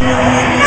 Yeah, maybe.